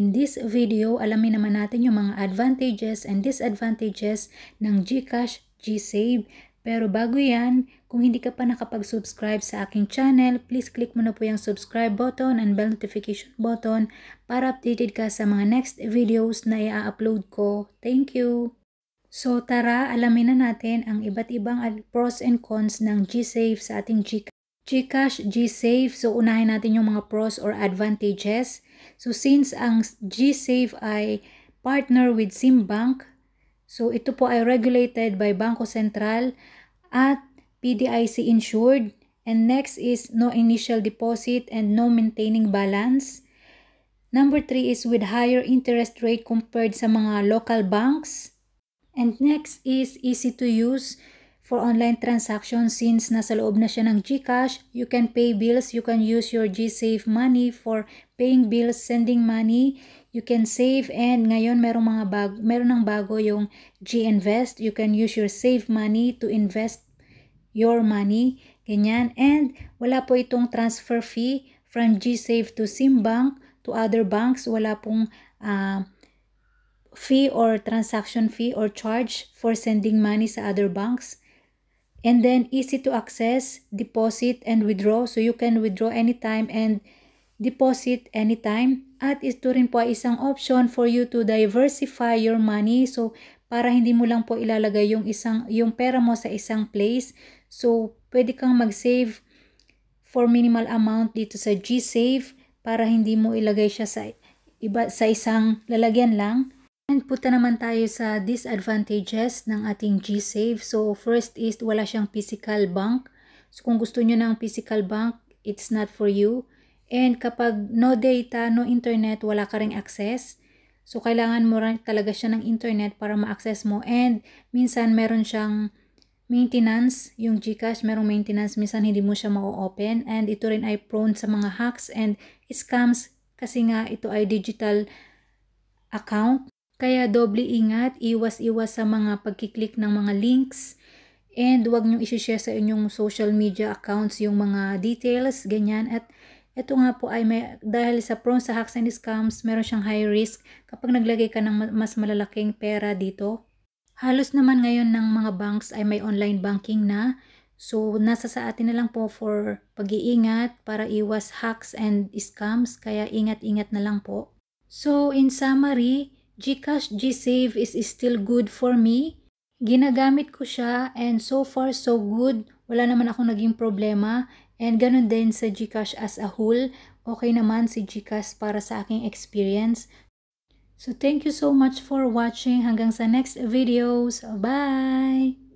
In this video, alamin naman natin yung mga advantages and disadvantages ng GCash GSave. Pero bago yan, kung hindi ka pa nakapag-subscribe sa aking channel, please click mo na po yung subscribe button and bell notification button para updated ka sa mga next videos na i-upload ko. Thank you! So tara, alamin na natin ang iba't ibang pros and cons ng GSave sa ating GCash. GCash, GSave. So, unahin natin yung mga pros or advantages. So, since ang GSave ay partner with Simbank, so ito po ay regulated by Bangko Sentral at PDIC insured. And next is no initial deposit and no maintaining balance. Number three is with higher interest rate compared sa mga local banks. And next is easy to use for online transactions since nasa loob na siya ng GCash. You can pay bills, you can use your GSave money for paying bills, sending money. You can save and ngayon meron mga bag meron ng bago yung G-Invest. You can use your save money to invest your money. Ganyan. And wala po itong transfer fee from GSave to Simbank to other banks. Wala pong uh, fee or transaction fee or charge for sending money sa other banks. And then easy to access, deposit and withdraw. So you can withdraw anytime and deposit anytime. At ito rin po ay isang option for you to diversify your money. So para hindi mo lang po ilalagay yung isang yung pera mo sa isang place. So pwede kang mag-save for minimal amount dito sa GSave para hindi mo ilagay siya sa iba sa isang lalagyan lang. And punta naman tayo sa disadvantages ng ating GSave. So, first is wala siyang physical bank. So, kung gusto nyo ng physical bank, it's not for you. And kapag no data, no internet, wala ka ring access. So, kailangan mo rin talaga siya ng internet para ma-access mo. And minsan meron siyang maintenance, yung GCash, merong maintenance, minsan hindi mo siya ma-open. And ito rin ay prone sa mga hacks and scams kasi nga ito ay digital account. Kaya doble ingat, iwas-iwas sa mga pagkiklik ng mga links and huwag nyo isi-share sa inyong social media accounts yung mga details, ganyan. At ito nga po ay may, dahil sa prone sa hacks and scams, meron siyang high risk kapag naglagay ka ng mas malalaking pera dito. Halos naman ngayon ng mga banks ay may online banking na. So, nasa sa atin na lang po for pag-iingat para iwas hacks and scams. Kaya ingat-ingat na lang po. So, in summary, Gcash GSave is still good for me. Ginagamit ko siya and so far so good. Wala naman ako naging problema. And ganun din sa Gcash as a whole. Okay naman si Gcash para sa aking experience. So thank you so much for watching. Hanggang sa next videos. Bye!